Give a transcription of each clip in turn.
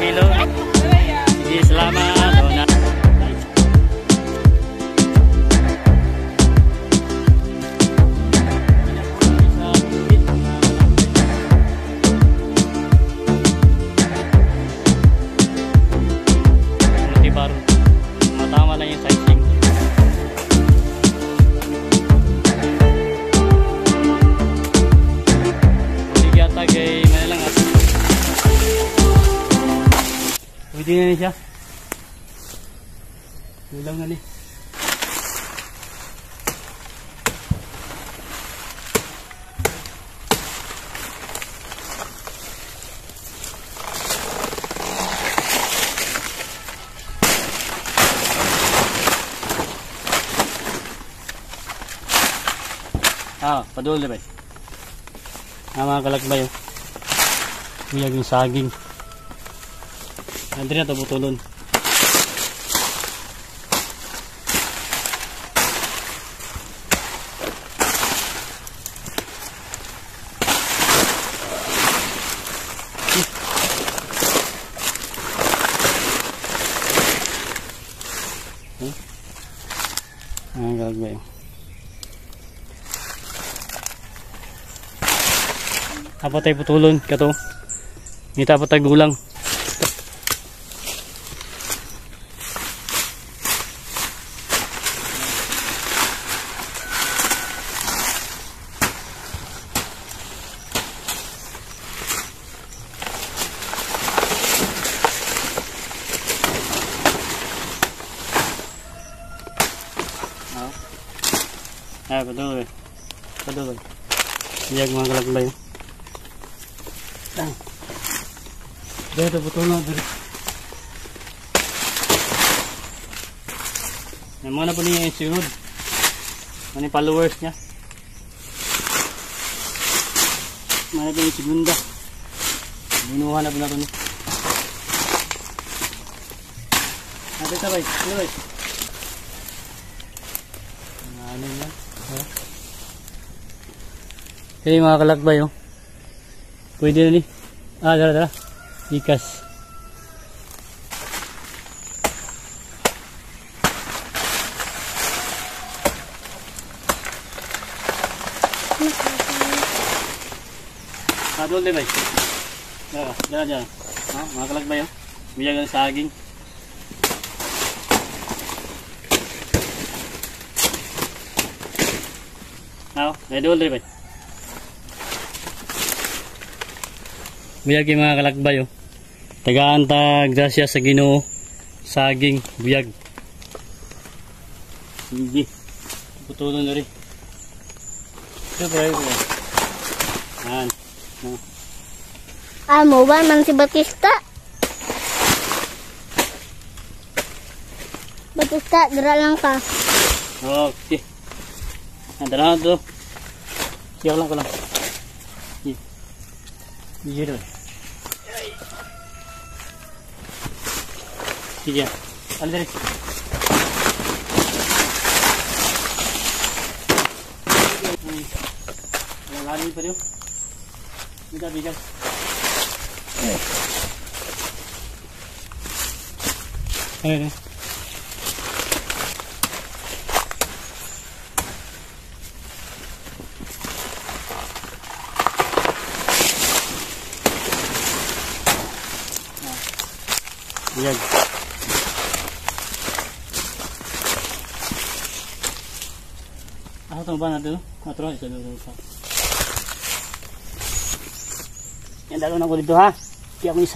kilo. Sige, salamat. O, na. Multibar. Matama lang yung sizing. Sige mana lang Pwede na niya siya. Ulang na ni. Ah, padul na ba? Ah, mga kalakbay. oh. Biyag yung saging. Andri na ito butulon. Hmm? Tayo putulon kato. Ngita pa tayo gulang. Ah, patuloy. Patuloy. Iyag mga kalakbay. Ah. Dito betul na dito. Yang mana pun ni sunod. Mana yung followers niya? Mana pa yung segunda? Binuha na po na ito ni. Ate sabay, sabay. Ano yan? Okay mga kalakbay oh. Pwede na ni. Ah, dala, dala. Ikas. Kadol din ba? Dala, dala, dala. Ha, mga kalakbay oh. Biyag ang saging. Ako, kadol din ba? Buyag yung mga kalakbay oh. Tagaan ta grasya sa Ginoo saging buyag. Sige. Putulon na rin. Ito pa rin. Yan. Ah, mo ba man si Batista? Batista, dira lang ka. Okay. Anda na ito. Siyak lang ko lang. Sige. Sige rin. Sige. Ano din? Ang lari pa rin. Bigat, bigat. Ayun eh. Biyag. Ako itong ba natin? Matro, isa doon pa. Yan, dalo na ko dito ha. Kaya ako yung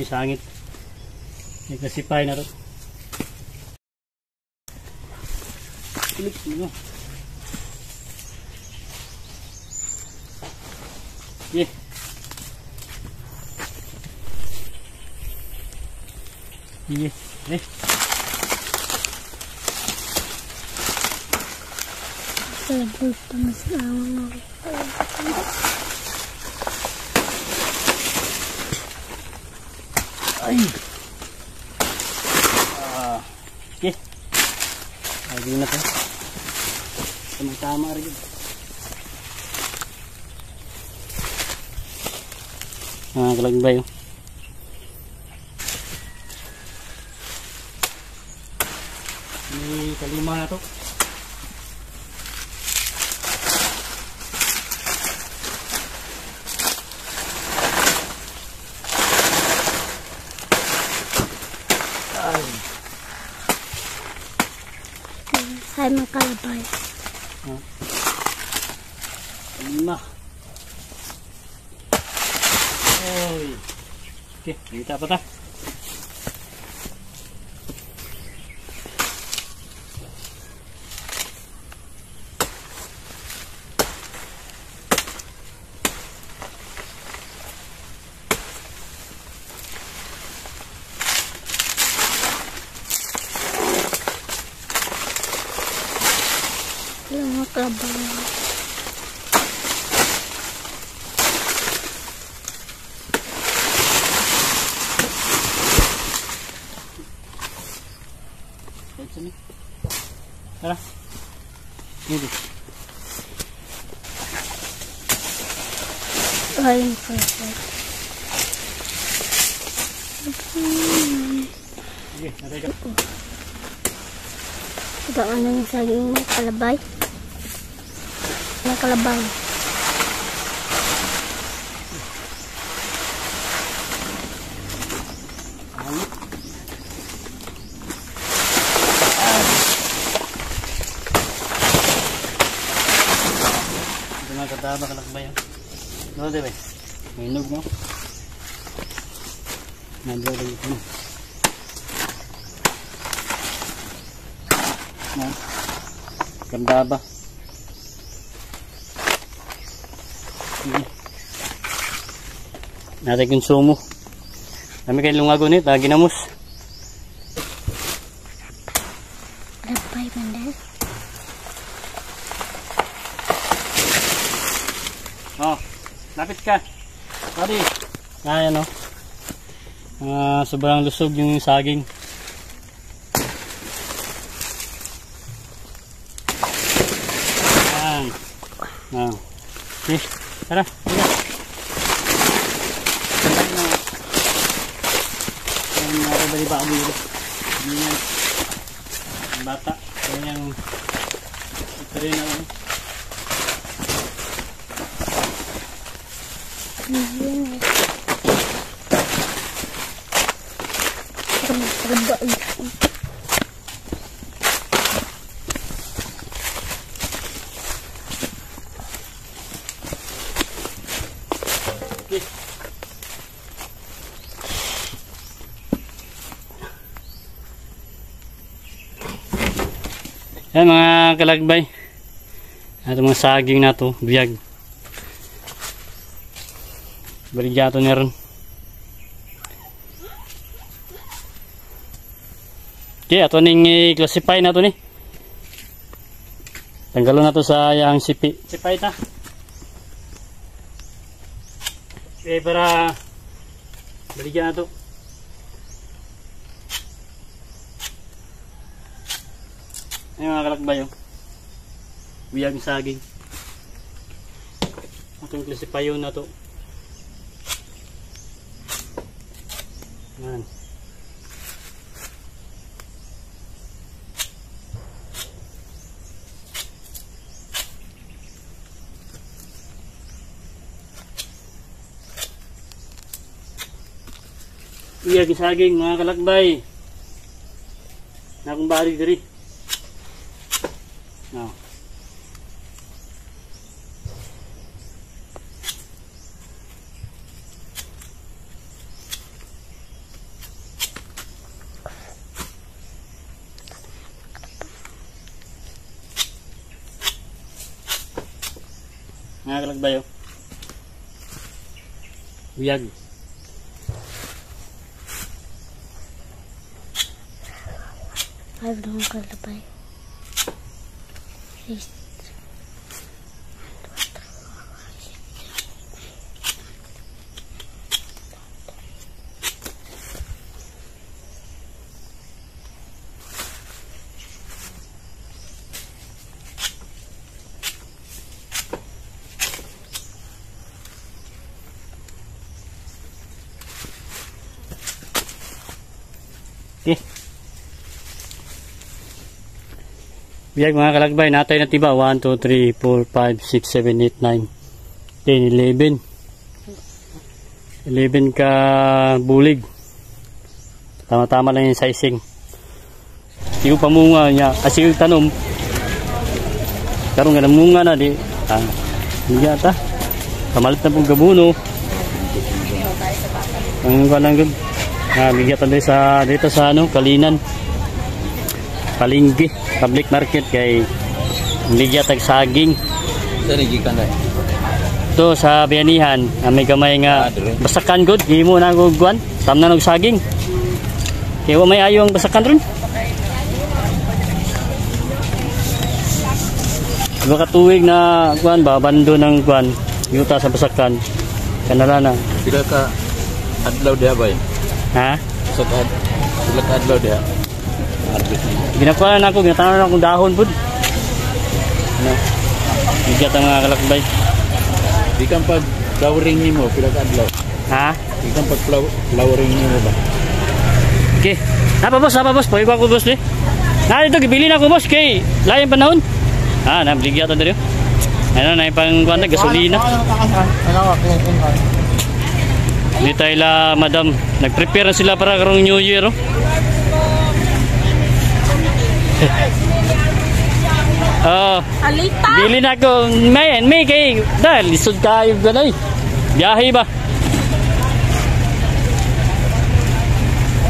Ini sangit. Ini kasipay na to. Kulit mo. Yeah. Yeah. Eh. Sabot pa mas naman Ay. Ah. Okay. Lagi na to. Tama-tama rin. Ah, kalagbay oh. Ini kalima na to. Ay. Ay, makalabay. Lima. Oy. Okay, kita pa ta. Yung makalabay. Kahit saan eh. Tara. Dito. Ay, makalabay. Sige, naray ka. Ito ano yung saging Ano? Ito nga kataba ka ba yan? No, di ba? May inog mo. Nandiyo lang ito. Ganda ba? Natin konsumo. Kami kayo lungago nito, lagi namos. Labay, mandal. Oh, lapit ka. Sorry. Ayan oh. Ah, sobrang lusog yung saging. Ayan. Ah. Okay. Tara. Tara. Tara na. Ayan, nakabali ba ako dito? Ang Bata. Kanyang ito rin ako. Ayan. Ito makalabay. Okay. Yan mga kalagbay. Ito mga saging na to, biyag. Baligyato na rin. Okay, ato ning i-classify na to ni. Tanggalon na to sa yang sipi. Sipay ta. Okay, para baligyan na to. Ayun mga kalakbay oh. Biyag saging. Atong klasipayon na to. Yan. Iya gisaging mga kalakbay. Na akong balik diri. No. Nakalag ba yun? Uyag. Ay, doon ka labay. Peace. Biyag mga kalagbay, natay na tiba. 1, 2, 3, 4, 5, 6, 7, 8, 9, 10, 11. 11 ka bulig. Tama-tama lang yung sizing. Yung pamunga niya, kasi yung tanom. Karoon nga ng munga na di. Ah, hindi yata. Kamalit na pong gabuno. Ang ganang good. Ah, bigyan tayo sa dito sa ano, Kalinan. Palinggi, public market kay bigyan tag saging. Saan nagikan na To sa Bayanihan, ah, may gamay nga Ah, basakan good, gimo na ko guan, tam na og saging. Kaya wa may ayo ang basakan ron. Diba katuwig na guan ba, bando ng guan, yuta sa basakan. Kanala na. Pila ka adlaw diha ba? Ha? Sa ka pila ka adlaw diha? Ginakuha na ako, ginatanan na akong dahon pud. Ano? Bigyan ang mga kalakbay. Di kang pag flowering nimo pila ka adlaw? Ha? Di kang pag flow- flowering nimo ba? Okay. Napa boss, napa boss, pwede ko boss eh. Na dito gibili na ako boss kay lain panahon. Ah, nabligya to diri. Ano na pang kuwan na, gasolina. Di tayo la, madam. Nag-prepare na sila para karong New Year. Oh. Oh, Alita! bili na ko. May, may kay, dahil lisod kayo ganay. Biyahe ba?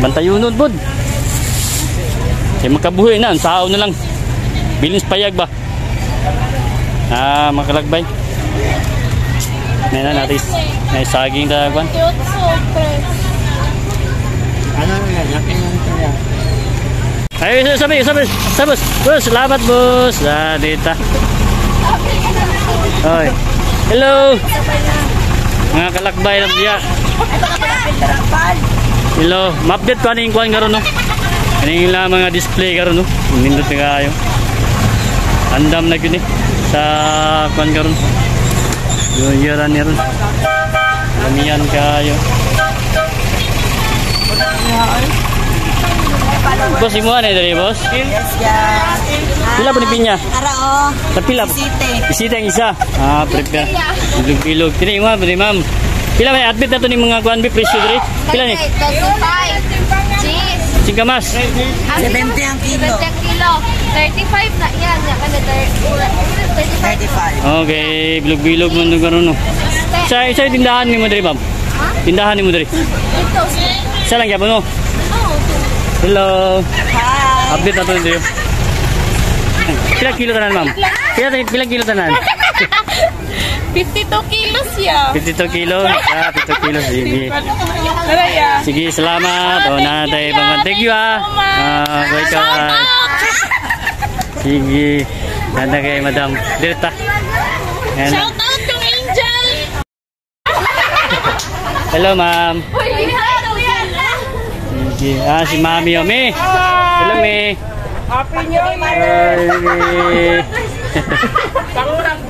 Bantayunon pod. Kaya makabuhi na, ang sao na lang. Bilins payag ba? Ah, makalagbay. May na natin. May saging na kwan. Ano nga yakin kaya? Ay, sabi, sabi, sabi, boss, salamat boss. Ah, dita. Oy. Hello. Mga kalakbay ng biya. Hello. Ma-update ko ano yung kuhan karon no. Ano yung lang mga display karon no. Nindot na kayo. Andam na yun eh. Sa kuhan karon. Yung yaran niya ron. Lamiyan kayo. Boss, imuha na dali, boss. Pila ba ni Pinya? Ara o, Sa pila? Site. Isita ang isa. Ah, prepare. Ilog-ilog. Kini mo, ba ma'am? Pila may admit na to ni mga kuan bi presyo diri? Pila ni? 25. Cheese. Singka mas. 70 ang kilo. 20 kilo. 35 na yan. Yan ka na 35. 35. Okay, bilog-bilog mo nung karon no. Sa isa yung tindahan ni mo diri, ma'am. Tindahan ni mo diri. Ito. Isa lang gyapon mo. Oh, Hello. Hi. Update na to diri. Pila kilo tanan, ma'am? Pila pila kilo tanan? 52 kilos yan. 52 kilo. Ah, 52 kilo. Sige. Sige, salamat. O, natay pang Thank you ah. Ah, welcome. Sige. Ganda kay madam. Direta. Ayan. Shout out yung angel. Hello, ma'am. Uy, ano yan? Sige. Ah, si Mami Omi. Hello, Mi. Happy New Year. Pangurang